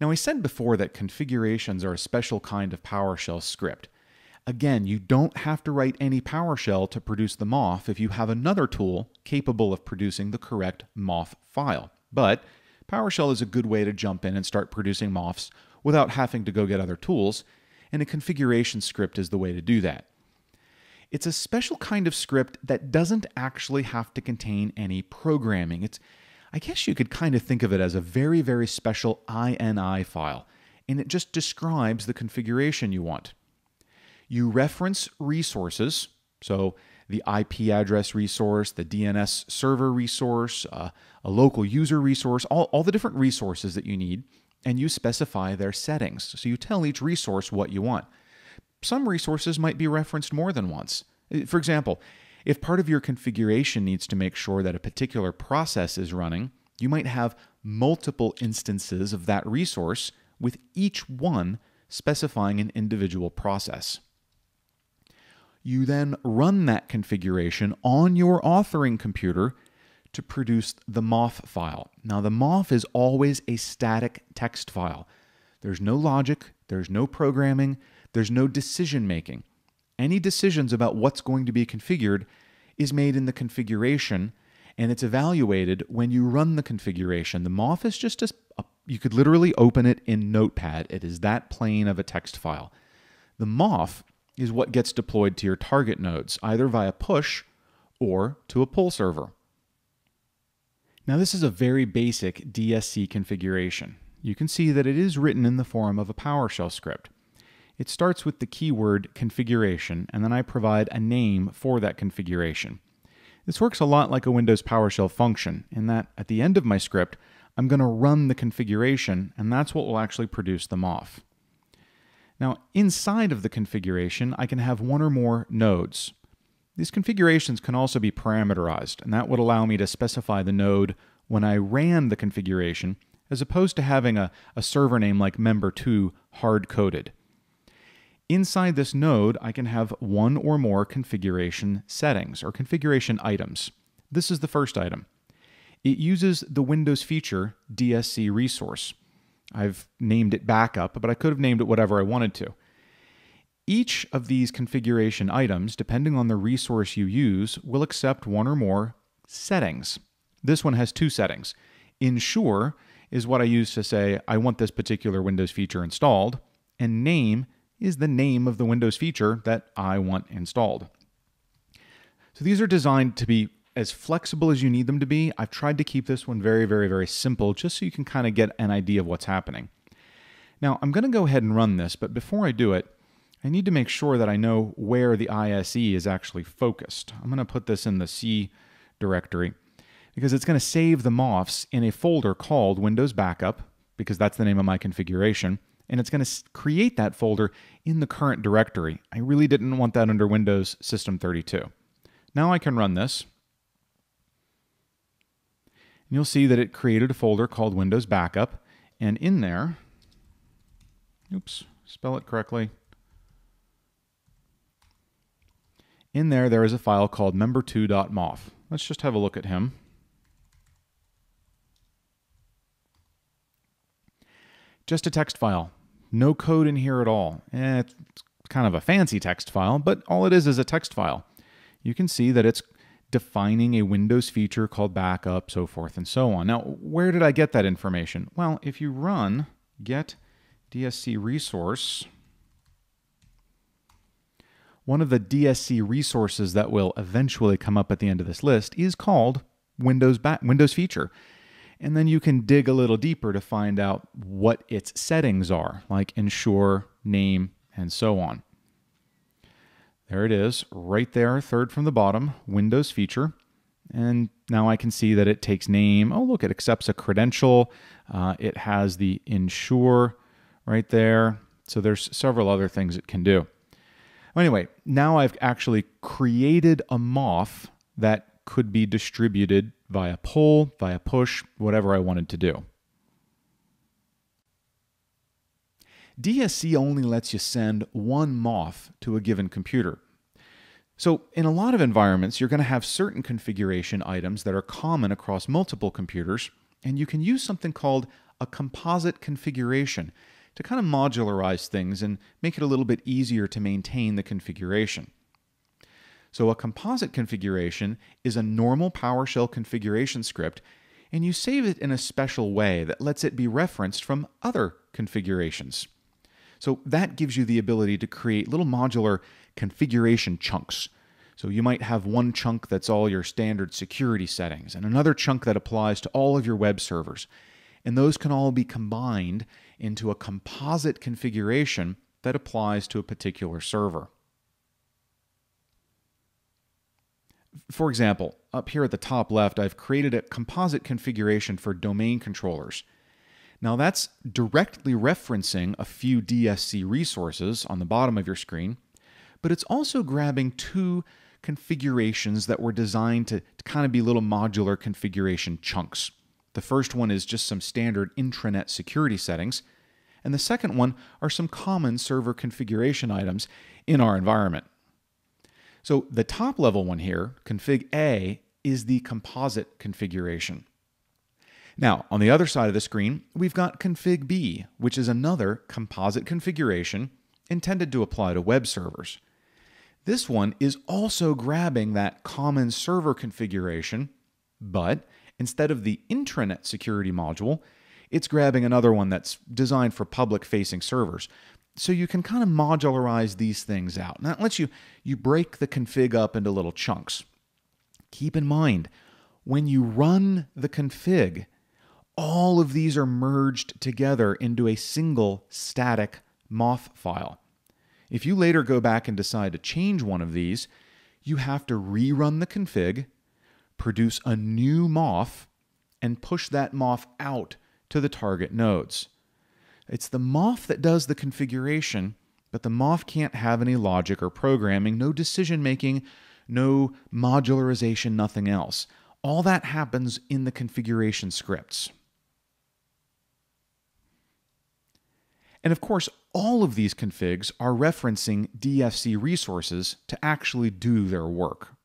Now, I said before that configurations are a special kind of PowerShell script. Again, you don't have to write any PowerShell to produce the MOF if you have another tool capable of producing the correct MOF file. But PowerShell is a good way to jump in and start producing MOFs without having to go get other tools, and a configuration script is the way to do that. It's a special kind of script that doesn't actually have to contain any programming. It's I guess you could kind of think of it as a very, very special INI file, and it just describes the configuration you want. You reference resources, so the IP address resource, the DNS server resource, uh, a local user resource, all, all the different resources that you need, and you specify their settings. So you tell each resource what you want. Some resources might be referenced more than once. For example, if part of your configuration needs to make sure that a particular process is running, you might have multiple instances of that resource with each one specifying an individual process. You then run that configuration on your authoring computer to produce the MOF file. Now, the MOF is always a static text file. There's no logic, there's no programming, there's no decision making. Any decisions about what's going to be configured is made in the configuration and it's evaluated when you run the configuration. The MOF is just a, you could literally open it in Notepad. It is that plain of a text file. The MOF is what gets deployed to your target nodes, either via push or to a pull server. Now, this is a very basic DSC configuration. You can see that it is written in the form of a PowerShell script. It starts with the keyword configuration, and then I provide a name for that configuration. This works a lot like a Windows PowerShell function, in that at the end of my script, I'm going to run the configuration, and that's what will actually produce the MOF. Now, inside of the configuration, I can have one or more nodes. These configurations can also be parameterized, and that would allow me to specify the node when I ran the configuration, as opposed to having a, a server name like member2 hard coded. Inside this node, I can have one or more configuration settings or configuration items. This is the first item. It uses the Windows feature DSC resource. I've named it backup, but I could have named it whatever I wanted to. Each of these configuration items, depending on the resource you use, will accept one or more settings. This one has two settings. Ensure is what I use to say I want this particular Windows feature installed, and name is the name of the Windows feature that I want installed. So these are designed to be as flexible as you need them to be. I've tried to keep this one very, very, very simple just so you can kind of get an idea of what's happening. Now, I'm going to go ahead and run this, but before I do it, I need to make sure that I know where the ISE is actually focused. I'm going to put this in the C directory because it's going to save the MOFs in a folder called Windows Backup, because that's the name of my configuration and it's going to create that folder in the current directory. I really didn't want that under Windows System 32. Now I can run this. And you'll see that it created a folder called Windows Backup, and in there, oops, spell it correctly. In there, there is a file called member2.mof. Let's just have a look at him. Just a text file. No code in here at all. Eh, it's kind of a fancy text file, but all it is is a text file. You can see that it's defining a Windows feature called backup, so forth and so on. Now, where did I get that information? Well, if you run get DSC resource, one of the DSC resources that will eventually come up at the end of this list is called Windows, Windows feature. And then you can dig a little deeper to find out what its settings are, like ensure, name, and so on. There it is, right there, third from the bottom, Windows feature. And now I can see that it takes name. Oh, look, it accepts a credential. Uh, it has the ensure right there. So there's several other things it can do. Anyway, now I've actually created a MOF that could be distributed via pull, via push, whatever I wanted to do. DSC only lets you send one MOF to a given computer. So, in a lot of environments, you're going to have certain configuration items that are common across multiple computers, and you can use something called a composite configuration to kind of modularize things and make it a little bit easier to maintain the configuration. So, a composite configuration is a normal PowerShell configuration script, and you save it in a special way that lets it be referenced from other configurations. So, that gives you the ability to create little modular configuration chunks. So, you might have one chunk that's all your standard security settings, and another chunk that applies to all of your web servers. And those can all be combined into a composite configuration that applies to a particular server. For example, up here at the top left, I've created a composite configuration for domain controllers. Now that's directly referencing a few DSC resources on the bottom of your screen, but it's also grabbing two configurations that were designed to, to kind of be little modular configuration chunks. The first one is just some standard intranet security settings, and the second one are some common server configuration items in our environment. So the top level one here, config A, is the composite configuration. Now, on the other side of the screen, we've got config B, which is another composite configuration intended to apply to web servers. This one is also grabbing that common server configuration, but instead of the intranet security module, it's grabbing another one that's designed for public facing servers, so you can kind of modularize these things out. And that lets you you break the config up into little chunks. Keep in mind, when you run the config, all of these are merged together into a single static MOF file. If you later go back and decide to change one of these, you have to rerun the config, produce a new MOF, and push that MOF out to the target nodes. It's the MOF that does the configuration, but the MOF can't have any logic or programming, no decision making, no modularization, nothing else. All that happens in the configuration scripts. And of course, all of these configs are referencing DSC resources to actually do their work.